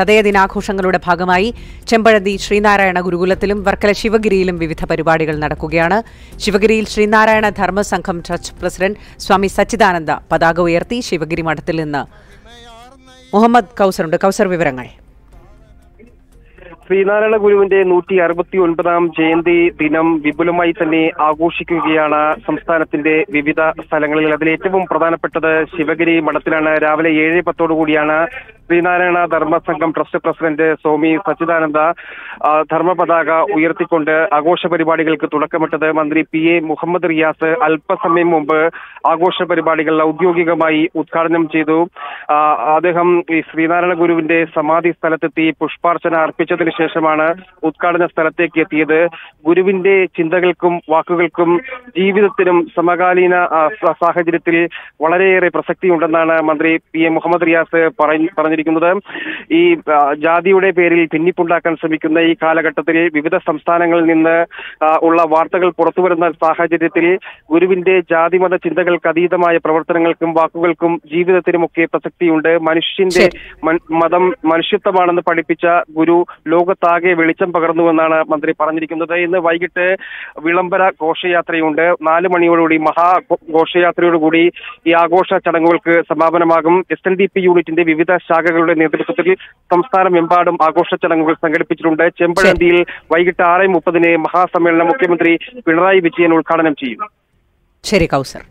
ചതയ ദിനാഘോഷങ്ങളുടെ ഭാഗമായി ചെമ്പഴന്തി ശ്രീനാരായണ ഗുരുകുലത്തിലും വർക്കല ശിവഗിരിയിലും വിവിധ പരിപാടികൾ നടക്കുകയാണ്. ശിവഗിരിയിൽ ശ്രീനാരായണ ധർമ്മസംഘം ട്രസ്റ്റ് പ്രസിഡന്റ് സ്വാമി സച്ചിദാനന്ദ പതാക ഉയർത്തി ശിവഗിരി മഠത്തിൽ നിന്ന്. മുഹമ്മദ് കൗസറുണ്ട്. കൗസർ വിവരങ്ങൾ. ശ്രീനാരായണ ഗുരുവിന്റെ നൂറ്റി അറുപത്തി ഒൻപതാം ജയന്തി ദിനം വിപുലമായി തന്നെ ആഘോഷിക്കുകയാണ് സംസ്ഥാനത്തിന്റെ വിവിധ സ്ഥലങ്ങളിൽ. അതിൽ ഏറ്റവും പ്രധാനപ്പെട്ടത് ശിവഗിരി മഠത്തിലാണ്. രാവിലെ ഏഴ് പത്തോടു കൂടിയാണ് ശ്രീനാരായണ ധർമ്മസംഘം ട്രസ്റ്റ് പ്രസിഡന്റ് സ്വാമി സച്ചിദാനന്ദ ധർമ്മ പതാക ഉയർത്തിക്കൊണ്ട് ആഘോഷ പരിപാടികൾക്ക് തുടക്കമിട്ടത് മന്ത്രി പി എ മുഹമ്മദ് റിയാസ് അല്പസമയം മുമ്പ് ആഘോഷ പരിപാടികൾ ഔദ്യോഗികമായി ഉദ്ഘാടനം ചെയ്തു. അദ്ദേഹം ഈ ശ്രീനാരായണ ഗുരുവിന്റെ സമാധി സ്ഥലത്തെത്തി പുഷ്പാർച്ചന അർപ്പിച്ചതിന് ശേഷമാണ് ഉദ്ഘാടന സ്ഥലത്തേക്ക് എത്തിയത്. ഗുരുവിന്റെ ചിന്തകൾക്കും വാക്കുകൾക്കും ജീവിതത്തിനും സമകാലീന സാഹചര്യത്തിൽ വളരെയേറെ പ്രസക്തിയുണ്ടെന്നാണ് മന്ത്രി പി എ മുഹമ്മദ് റിയാസ് പറയ- പറഞ്ഞിരിക്കുന്നത് ഈ ജാതിയുടെ പേരിൽ ഭിന്നിപ്പുണ്ടാക്കാൻ ശ്രമിക്കുന്ന ഈ കാലഘട്ടത്തിൽ വിവിധ സംസ്ഥാനങ്ങളിൽ നിന്ന് ഉള്ള വാർത്തകൾ പുറത്തുവരുന്ന സാഹചര്യത്തിൽ ഗുരുവിന്റെ ജാതിമത ചിന്തകൾക്ക് അതീതമായ പ്രവർത്തനങ്ങൾക്കും വാക്കുകൾക്കും ജീവിതത്തിനുമൊക്കെ പ്രസക്തിയുണ്ട്. മനുഷ്യന്റെ മതം മനുഷ്യത്വമാണെന്ന് പഠിപ്പിച്ച ഗുരു ലോകത്താകെ വെളിച്ചം പകർന്നുവെന്നാണ് മന്ത്രി പറഞ്ഞിരിക്കുന്നത്. ഇന്ന് വൈകിട്ട് വിളംബര ഘോഷയാത്രയുണ്ട്. നാല് മണിയോടുകൂടി മഹാ ഘോഷയാത്രയോടുകൂടി ഈ ആഘോഷ ചടങ്ങുകൾക്ക് സമാപനമാകും. എസ് എൻ ഡി പി യൂണിറ്റിന്റെ വിവിധ ശാഖകളുടെ നേതൃത്വത്തിൽ സംസ്ഥാനമെമ്പാടും ആഘോഷ ചടങ്ങുകൾ സംഘടിപ്പിച്ചിട്ടുണ്ട്. ചെമ്പഴന്തിയിൽ വൈകിട്ട് ആറ് മുപ്പതിന് മഹാസമ്മേളനം മുഖ്യമന്ത്രി പിണറായി വിജയൻ ഉദ്ഘാടനം ചെയ്യും. ശരി കൗസർ.